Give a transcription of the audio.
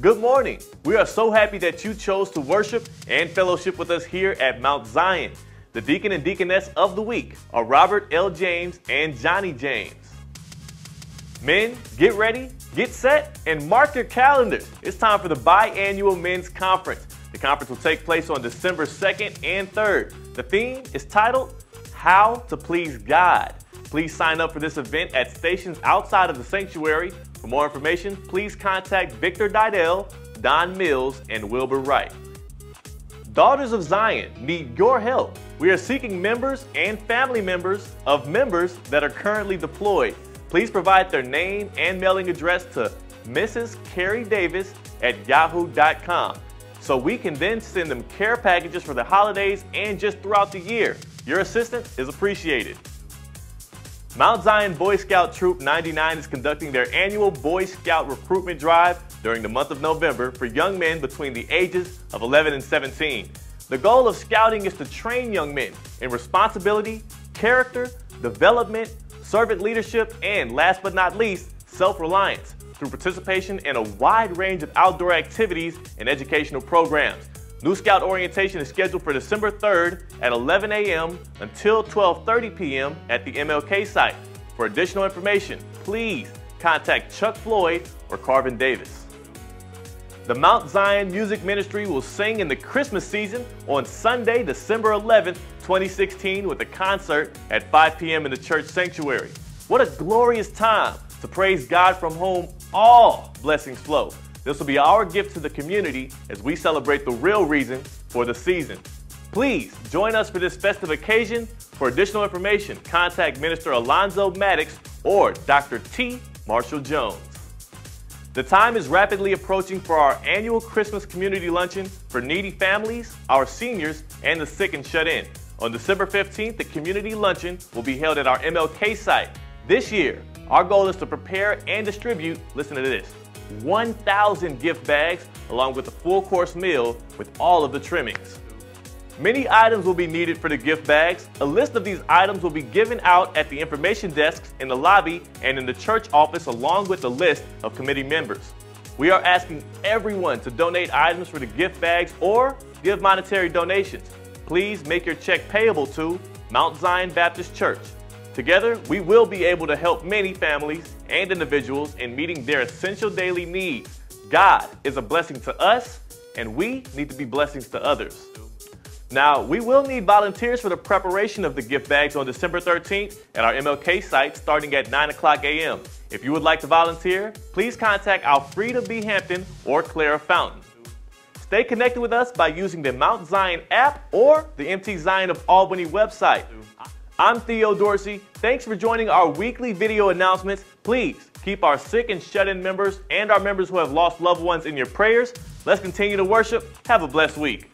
Good morning. We are so happy that you chose to worship and fellowship with us here at Mount Zion. The deacon and deaconess of the week are Robert L. James and Johnny James. Men, get ready, get set, and mark your calendars. It's time for the biannual men's conference. The conference will take place on December 2nd and 3rd. The theme is titled How to Please God. Please sign up for this event at stations outside of the sanctuary. For more information, please contact Victor Didell, Don Mills, and Wilbur Wright. Daughters of Zion need your help. We are seeking members and family members of members that are currently deployed. Please provide their name and mailing address to Mrs. Carrie Davis at yahoo.com so we can then send them care packages for the holidays and just throughout the year. Your assistance is appreciated. Mount Zion Boy Scout Troop 99 is conducting their annual Boy Scout recruitment drive during the month of November for young men between the ages of 11 and 17. The goal of scouting is to train young men in responsibility, character, development, servant leadership, and last but not least, self-reliance through participation in a wide range of outdoor activities and educational programs. New Scout orientation is scheduled for December 3rd at 11 a.m. until 12:30 p.m. at the MLK site. For additional information, please contact Chuck Floyd or Carvin Davis. The Mount Zion Music Ministry will sing in the Christmas season on Sunday, December 11th, 2016 with a concert at 5 p.m. in the church sanctuary. What a glorious time to praise God from whom all blessings flow. This will be our gift to the community as we celebrate the real reason for the season. Please join us for this festive occasion. For additional information, contact Minister Alonzo Maddox or Dr. T. Marshall Jones. The time is rapidly approaching for our annual Christmas community luncheon for needy families, our seniors, and the sick and shut in. On December 15th, the community luncheon will be held at our MLK site. This year, our goal is to prepare and distribute, listen to this, 1,000 gift bags along with a full course meal with all of the trimmings. Many items will be needed for the gift bags. A list of these items will be given out at the information desks in the lobby and in the church office along with a list of committee members. We are asking everyone to donate items for the gift bags or give monetary donations. Please make your check payable to Mount Zion Baptist Church. Together, we will be able to help many families and individuals in meeting their essential daily needs. God is a blessing to us, and we need to be blessings to others. Now, we will need volunteers for the preparation of the gift bags on December 13th at our MLK site starting at 9 o'clock a.m. If you would like to volunteer, please contact Alfreda B. Hampton or Clara Fountain. Stay connected with us by using the Mount Zion app or the MT Zion of Albany website. I'm Theo Dorsey. Thanks for joining our weekly video announcements. Please keep our sick and shut in members and our members who have lost loved ones in your prayers. Let's continue to worship. Have a blessed week.